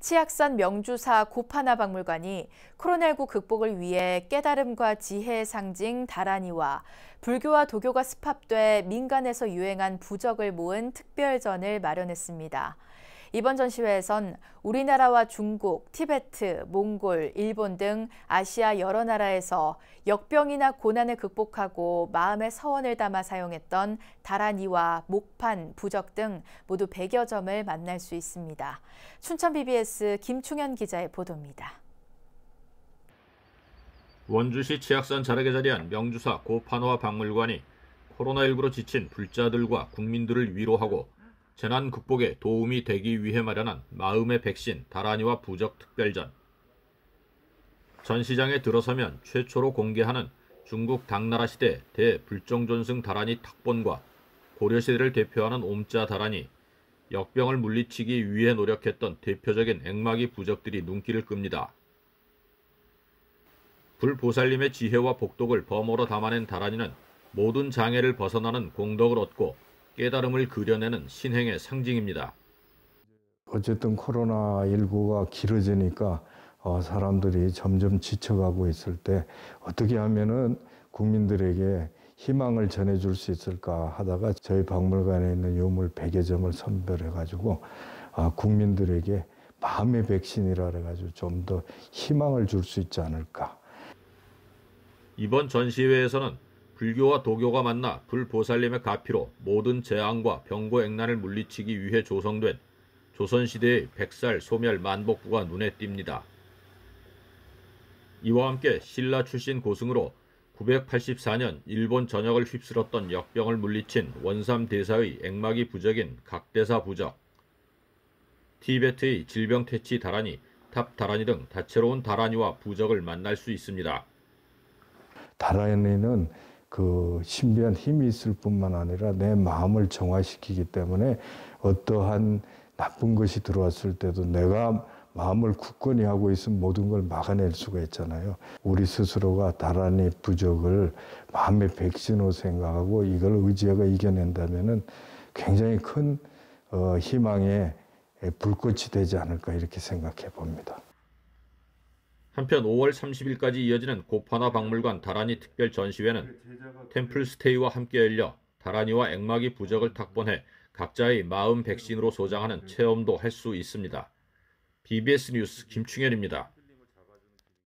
치악산 명주사 고파나 박물관이 코로나19 극복을 위해 깨달음과 지혜의 상징 다라니와 불교와 도교가 습합돼 민간에서 유행한 부적을 모은 특별전을 마련했습니다. 이번 전시회에선 우리나라와 중국, 티베트, 몽골, 일본 등 아시아 여러 나라에서 역병이나 고난을 극복하고 마음의 서원을 담아 사용했던 다라니와 목판, 부적 등 모두 100여 점을 만날 수 있습니다. 춘천 BBS 김충현 기자의 보도입니다. 원주시 치악산 자락에 자리한 명주사 고판화 박물관이 코로나19로 지친 불자들과 국민들을 위로하고 재난 극복에 도움이 되기 위해 마련한 마음의 백신 다라니와 부적 특별전. 전시장에 들어서면 최초로 공개하는 중국 당나라 시대 대불정존승 다라니 탁본과 고려시대를 대표하는 옴자 다라니, 역병을 물리치기 위해 노력했던 대표적인 액막이 부적들이 눈길을 끕니다. 불보살님의 지혜와 복덕을 범어로 담아낸 다라니는 모든 장애를 벗어나는 공덕을 얻고 깨달음을 그려내는 신행의 상징입니다. 어쨌든 코로나19가 길어지니까 어, 사람들이 점점 지쳐가고 있을 때 어떻게 하면은 국민들에게 희망을 전해줄 수 있을까 하다가 저희 박물관에 있는 유물 100여 점을 선별해가지고 아, 국민들에게 마음의 백신이라 그래가지고 좀 더 희망을 줄 수 있지 않을까. 이번 전시회에서는 불교와 도교가 만나 불보살님의 가피로 모든 재앙과 병고액난을 물리치기 위해 조성된 조선시대의 백살 소멸 만복부가 눈에 띕니다. 이와 함께 신라 출신 고승으로 984년 일본 전역을 휩쓸었던 역병을 물리친 원삼 대사의 액막이 부적인 각대사 부적, 티베트의 질병 퇴치 다라니, 탑 다라니 등 다채로운 다라니와 부적을 만날 수 있습니다. 다라니는 그 신비한 힘이 있을 뿐만 아니라 내 마음을 정화시키기 때문에 어떠한 나쁜 것이 들어왔을 때도 내가 마음을 굳건히 하고 있으면 모든 걸 막아낼 수가 있잖아요. 우리 스스로가 다란히 부족을 마음의 백신으로 생각하고 이걸 의지하고 이겨낸다면은 굉장히 큰 어, 희망의 불꽃이 되지 않을까 이렇게 생각해 봅니다. 한편 5월 30일까지 이어지는 고파나 박물관 다라니 특별 전시회는 템플스테이와 함께 열려 다라니와 액막이 부적을 탁본해 각자의 마음 백신으로 소장하는 체험도 할 수 있습니다. BBS 뉴스 김충현입니다.